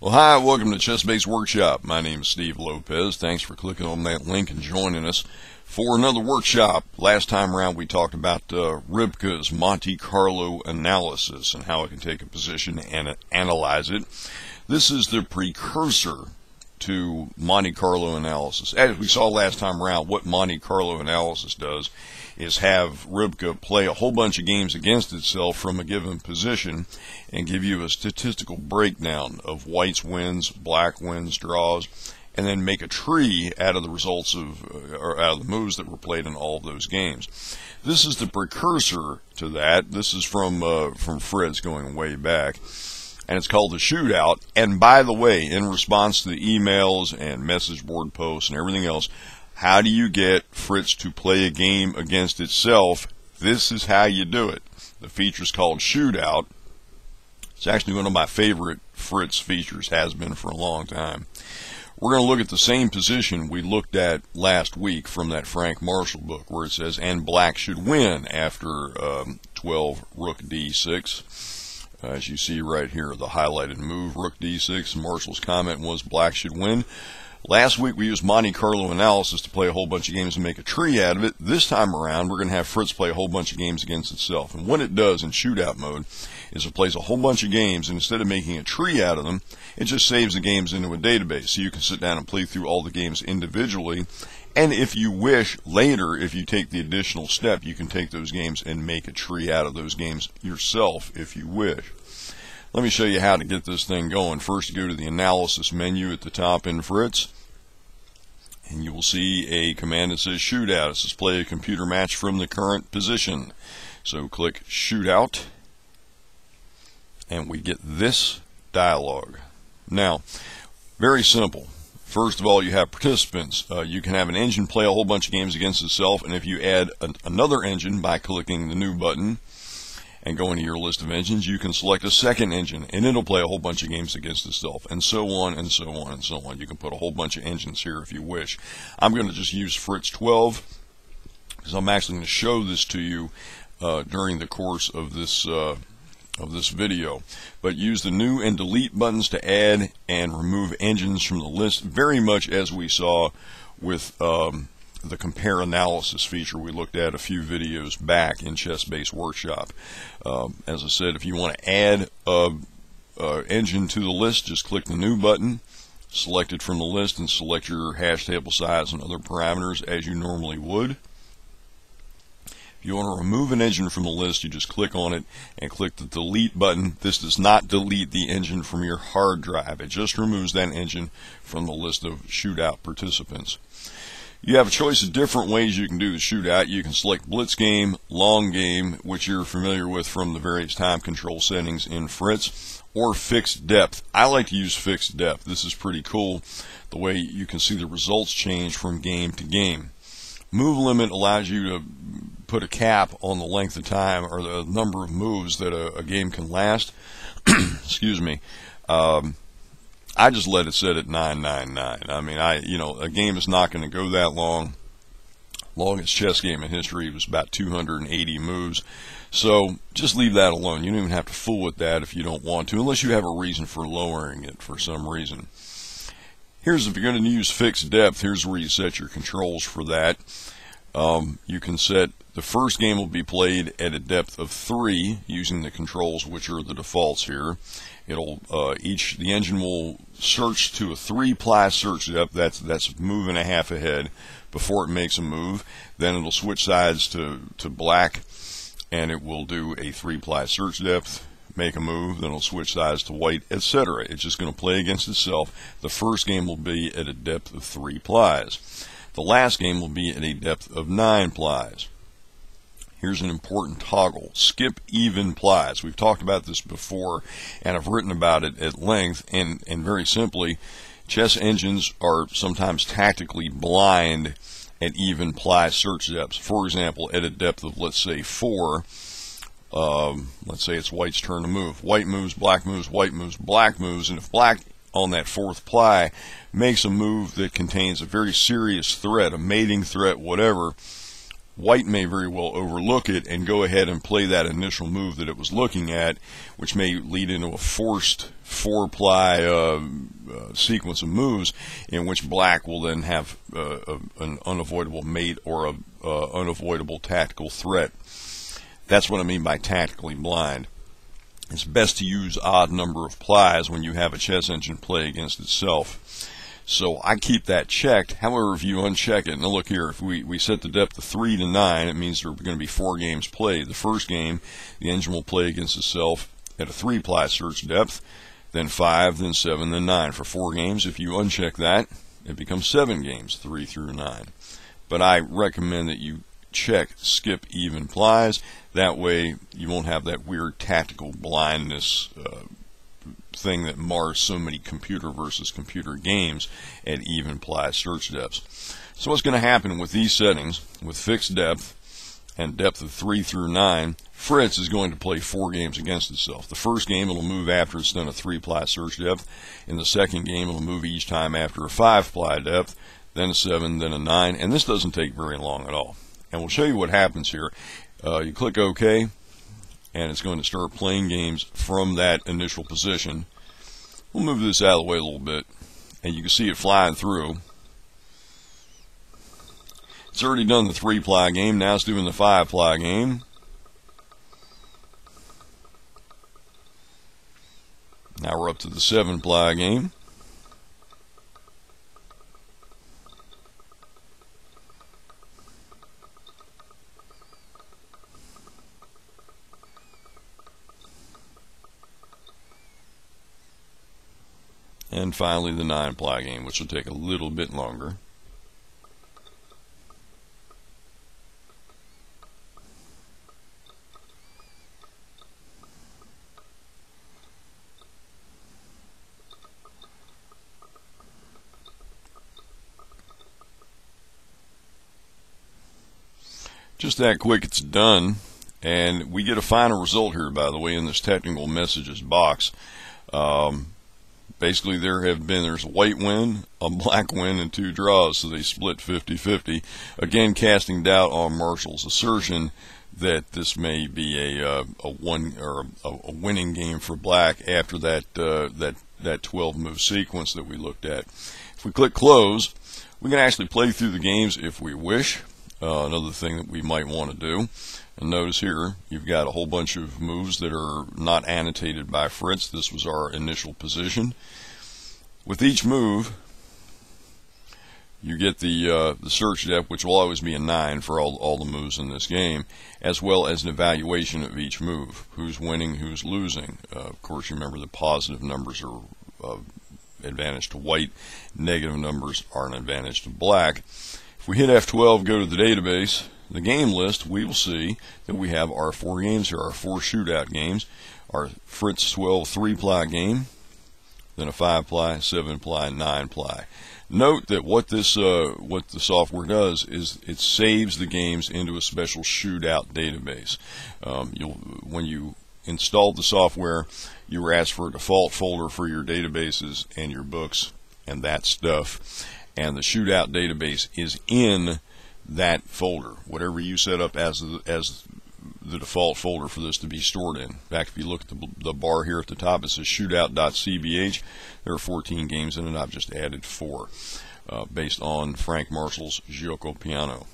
Well, hi, welcome to ChessBase Workshop. My name is Steve Lopez. Thanks for clicking on that link and joining us for another workshop. Last time around, we talked about uh, Rybka's Monte Carlo analysis and how it can take a position and analyze it. This is the precursor to Monte Carlo analysis. As we saw last time around, what Monte Carlo analysis does is have Rybka play a whole bunch of games against itself from a given position and give you a statistical breakdown of white's wins, black wins, draws, and then make a tree out of the results of uh, or out of the moves that were played in all of those games. This is the precursor to that. This is from uh, from Fritz going way back. And it's called the shootout. And by the way, in response to the emails and message board posts and everything else, how do you get Fritz to play a game against itself? This is how you do it. The feature is called Shootout. It's actually one of my favorite Fritz features, has been for a long time. We're going to look at the same position we looked at last week from that Frank Marshall book where it says, and black should win after um, 12 rook d6. As you see right here, the highlighted move, rook d6. Marshall's comment was black should win. Last week we used Monte Carlo analysis to play a whole bunch of games and make a tree out of it. This time around we're going to have Fritz play a whole bunch of games against itself. And what it does in shootout mode is it plays a whole bunch of games and instead of making a tree out of them, it just saves the games into a database. So you can sit down and play through all the games individually. And if you wish later, if you take the additional step, you can take those games and make a tree out of those games yourself if you wish. Let me show you how to get this thing going. First, go to the analysis menu at the top in Fritz, and you will see a command that says shootout. It says play a computer match from the current position. So click shootout, and we get this dialog. Now, very simple. First of all, you have participants. Uh, you can have an engine play a whole bunch of games against itself, and if you add an, another engine by clicking the new button, and go into your list of engines, you can select a second engine and it'll play a whole bunch of games against itself and so on and so on and so on. You can put a whole bunch of engines here if you wish. I'm going to just use Fritz 12 because I'm actually going to show this to you uh, during the course of this uh, of this video. But use the new and delete buttons to add and remove engines from the list very much as we saw with um, the compare analysis feature we looked at a few videos back in ChessBase Workshop. Um, as I said, if you want to add a, a, engine to the list, just click the new button, select it from the list, and select your hash table size and other parameters as you normally would. If you want to remove an engine from the list, you just click on it and click the delete button. This does not delete the engine from your hard drive. It just removes that engine from the list of shootout participants. You have a choice of different ways you can do the shootout. You can select blitz game, long game, which you're familiar with from the various time control settings in Fritz, or fixed depth. I like to use fixed depth. This is pretty cool the way you can see the results change from game to game. Move limit allows you to put a cap on the length of time or the number of moves that a, a game can last. Excuse me. Um, I just let it sit at 999. I mean, I you know a game is not going to go that long. Longest chess game in history was about 280 moves. So just leave that alone. You don't even have to fool with that if you don't want to, unless you have a reason for lowering it for some reason. Here's if you're going to use fixed depth, here's where you set your controls for that. Um, you can set the first game will be played at a depth of 3 using the controls which are the defaults here. It'll uh, each the engine will search to a three ply search depth. That's that's move and a half ahead before it makes a move. Then it'll switch sides to to black, and it will do a three ply search depth. Make a move, then it'll switch sides to white, etc. It's just going to play against itself. The first game will be at a depth of three plies. The last game will be at a depth of nine plies. Here's an important toggle. Skip even plies. We've talked about this before and I've written about it at length and, and very simply, chess engines are sometimes tactically blind at even ply search depths. For example, at a depth of let's say 4, um, let's say it's white's turn to move. White moves, black moves, white moves, black moves, and if black on that fourth ply makes a move that contains a very serious threat, a mating threat, whatever, White may very well overlook it and go ahead and play that initial move that it was looking at, which may lead into a forced four ply uh, uh, sequence of moves in which black will then have uh, a, an unavoidable mate or an uh, unavoidable tactical threat. That's what I mean by tactically blind. It's best to use odd number of plies when you have a chess engine play against itself. So I keep that checked. However, if you uncheck it, now look here, if we, we set the depth to 3 to 9, it means there are going to be four games played. The first game, the engine will play against itself at a 3 ply search depth, then 5, then 7, then 9. For four games, if you uncheck that, it becomes 7 games, 3 through 9. But I recommend that you check skip even plies. That way you won't have that weird tactical blindness uh, thing that mars so many computer versus computer games at even ply search depths. So what's going to happen with these settings, with fixed depth and depth of 3 through 9, Fritz is going to play four games against itself. The first game it'll move after it's done a 3 ply search depth. In the second game it'll move each time after a 5 ply depth, then a 7, then a 9, and this doesn't take very long at all. And we'll show you what happens here. Uh, you click OK, and it's going to start playing games from that initial position. We'll move this out of the way a little bit, and you can see it flying through. It's already done the three ply game, now it's doing the five ply game. Now we're up to the seven ply game. And finally the 9 ply game, which will take a little bit longer. Just that quick, it's done. And we get a final result here, by the way, in this technical messages box. Um, basically there have been there's a white win, a black win, and two draws, so they split 50-50. Again, casting doubt on Marshall's assertion that this may be a uh, a one or a, a, winning game for black after that uh, that that 12 move sequence that we looked at. If we click close, we can actually play through the games if we wish. Uh, another thing that we might want to do. And notice here, you've got a whole bunch of moves that are not annotated by Fritz. This was our initial position. With each move, you get the uh, the search depth, which will always be a 9 for all, all the moves in this game, as well as an evaluation of each move. Who's winning, who's losing. Uh, of course, remember the positive numbers are uh, advantage to white, negative numbers are an advantage to black. If we hit F12, go to the database, the game list, we will see that we have our four games here, our four shootout games, our Fritz 12 three ply game, then a five ply, seven ply, nine ply. Note that what this uh, what the software does is it saves the games into a special shootout database. Um, you'll when you installed the software, you were asked for a default folder for your databases and your books and that stuff. And the shootout database is in that folder, whatever you set up as the, as the default folder for this to be stored in. In fact, if you look at the, the bar here at the top, it says shootout.cbh. There are 14 games in it. I've just added four uh, based on Frank Marshall's Gioco Piano.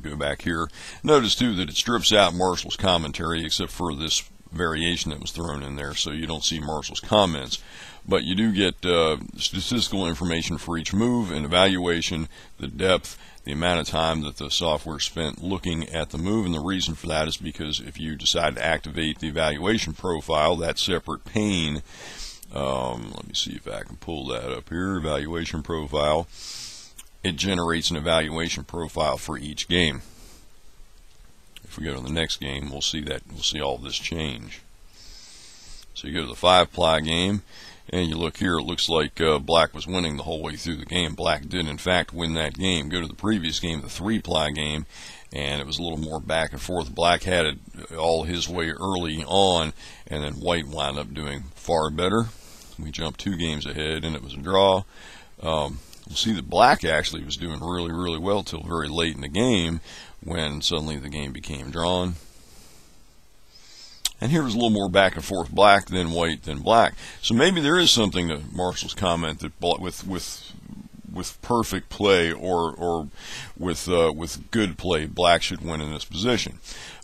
Go back here. Notice too that it strips out Marshall's commentary except for this variation that was thrown in there, so you don't see Marshall's comments. But you do get uh, statistical information for each move, an evaluation, the depth, the amount of time that the software spent looking at the move. And the reason for that is because if you decide to activate the evaluation profile, that separate pane, um, let me see if I can pull that up here, evaluation profile, it generates an evaluation profile for each game. If we go to the next game, we'll see that we'll see all this change. So you go to the five ply game, and you look here, it looks like uh, Black was winning the whole way through the game. Black did, in fact, win that game. Go to the previous game, the three ply game, and it was a little more back and forth. Black had it all his way early on, and then White wound up doing far better. We jumped two games ahead, and it was a draw. Um, We'll see that black actually was doing really, really well till very late in the game when suddenly the game became drawn. And here was a little more back and forth black, then white, then black. So maybe there is something to Marshall's comment that with with with perfect play or or with uh, with good play, black should win in this position.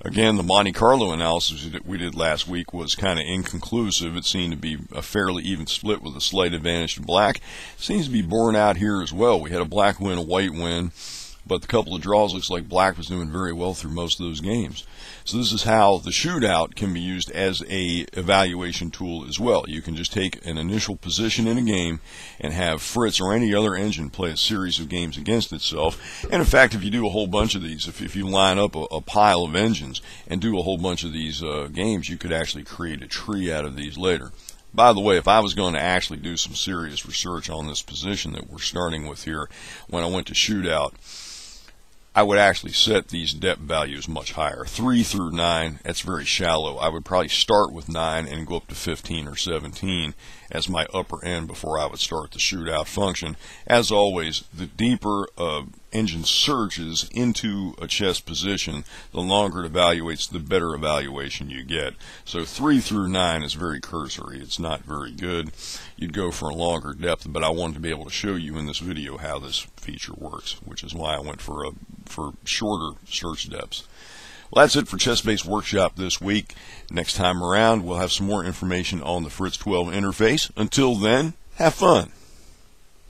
Again, the Monte Carlo analysis that we did last week was kind of inconclusive. It seemed to be a fairly even split with a slight advantage to black. Seems to be borne out here as well. We had a black win, a white win. But the couple of draws looks like Black was doing very well through most of those games. So this is how the shootout can be used as a evaluation tool as well. You can just take an initial position in a game and have Fritz or any other engine play a series of games against itself. And in fact, if you do a whole bunch of these, if, if you line up a, a pile of engines and do a whole bunch of these uh, games, you could actually create a tree out of these later. By the way, if I was going to actually do some serious research on this position that we're starting with here, when I went to shootout, I would actually set these depth values much higher. 3 through 9, that's very shallow. I would probably start with 9 and go up to 15 or 17 as my upper end before I would start the shootout function. As always, the deeper uh, engine surges into a chess position, the longer it evaluates, the better evaluation you get. So 3 through 9 is very cursory. It's not very good. You'd go for a longer depth, but I wanted to be able to show you in this video how this feature works, which is why I went for a for shorter search depths. Well, that's it for Chess Workshop this week. Next time around, we'll have some more information on the Fritz 12 interface. Until then, have fun.